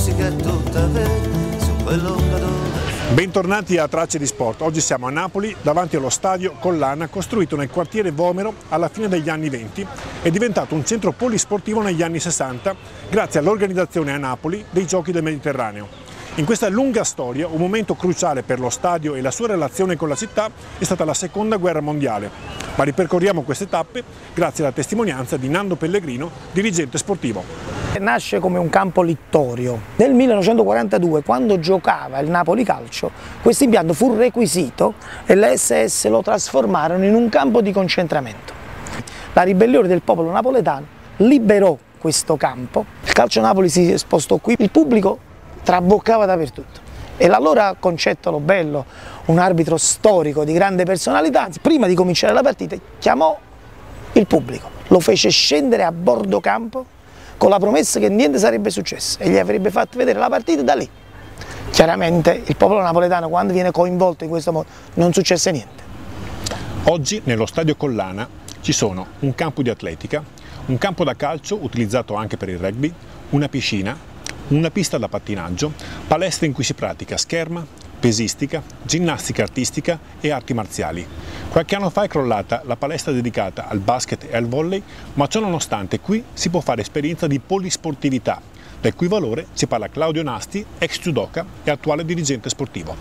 musica è tutta vera su quell'onda Bentornati a Tracce di Sport. Oggi siamo a Napoli, davanti allo stadio Collana, costruito nel quartiere Vomero alla fine degli anni 20 è diventato un centro polisportivo negli anni 60 grazie all'organizzazione a Napoli dei Giochi del Mediterraneo. In questa lunga storia, un momento cruciale per lo stadio e la sua relazione con la città è stata la Seconda Guerra Mondiale. Ma ripercorriamo queste tappe grazie alla testimonianza di Nando Pellegrino, dirigente sportivo. Nasce come un campo littorio. Nel 1942, quando giocava il Napoli Calcio, questo impianto fu requisito e le SS lo trasformarono in un campo di concentramento. La ribellione del popolo napoletano liberò questo campo, il calcio Napoli si spostò qui, il pubblico traboccava dappertutto. E l'allora Concetto Bello, un arbitro storico di grande personalità, prima di cominciare la partita chiamò il pubblico, lo fece scendere a bordo campo con la promessa che niente sarebbe successo e gli avrebbe fatto vedere la partita da lì. Chiaramente il popolo napoletano quando viene coinvolto in questo modo non successe niente. Oggi nello stadio Collana ci sono un campo di atletica, un campo da calcio utilizzato anche per il rugby, una piscina, una pista da pattinaggio, palestra in cui si pratica scherma, pesistica, ginnastica artistica e arti marziali. Qualche anno fa è crollata la palestra dedicata al basket e al volley, ma ciò nonostante qui si può fare esperienza di polisportività, del cui valore ci parla Claudio Nasti, ex judoka e attuale dirigente sportivo.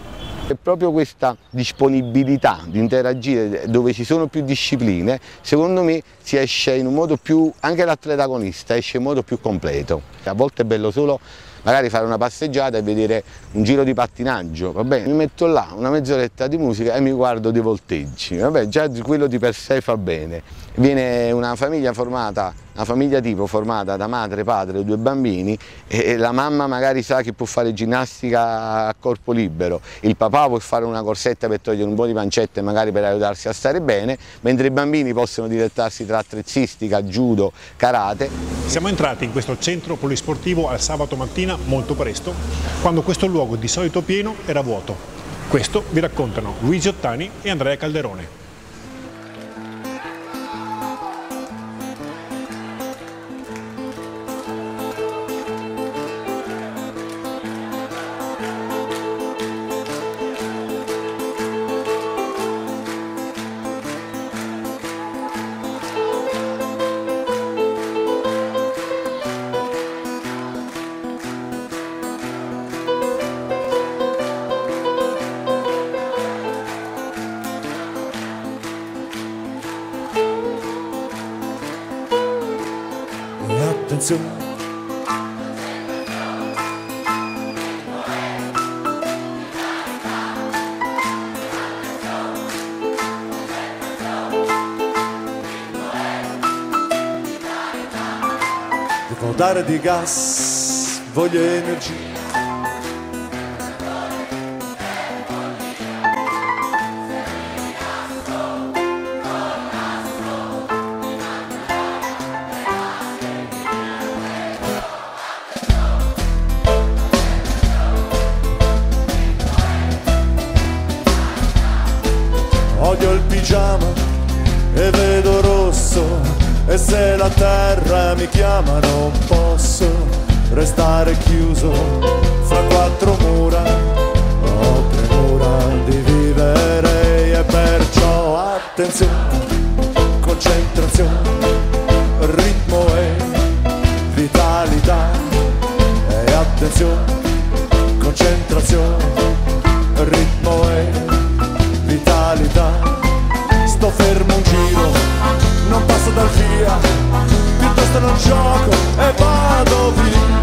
È proprio questa disponibilità di interagire dove ci sono più discipline, secondo me si esce in un modo più, anche l'atleta agonista esce in modo più completo. A volte è bello solo magari fare una passeggiata e vedere un giro di pattinaggio, va bene? Mi metto là una mezz'oretta di musica e mi guardo dei volteggi, vabbè, già quello di per sé fa bene. Viene una famiglia formata una famiglia tipo formata da madre, padre due bambini e la mamma magari sa che può fare ginnastica a corpo libero, il papà può fare una corsetta per togliere un po' di pancetta e magari per aiutarsi a stare bene, mentre i bambini possono dilettarsi tra attrezzistica, judo, karate. Siamo entrati in questo centro polisportivo al sabato mattina molto presto, quando questo luogo di solito pieno era vuoto. Questo vi raccontano Luigi Ottani e Andrea Calderone. Attenzione. Devo dare di gas, voglio energia odio il pigiama e vedo rosso e se la terra mi chiama non posso restare chiuso fra quattro mura. Ho premura di vivere e perciò attenzione non gioco e vado via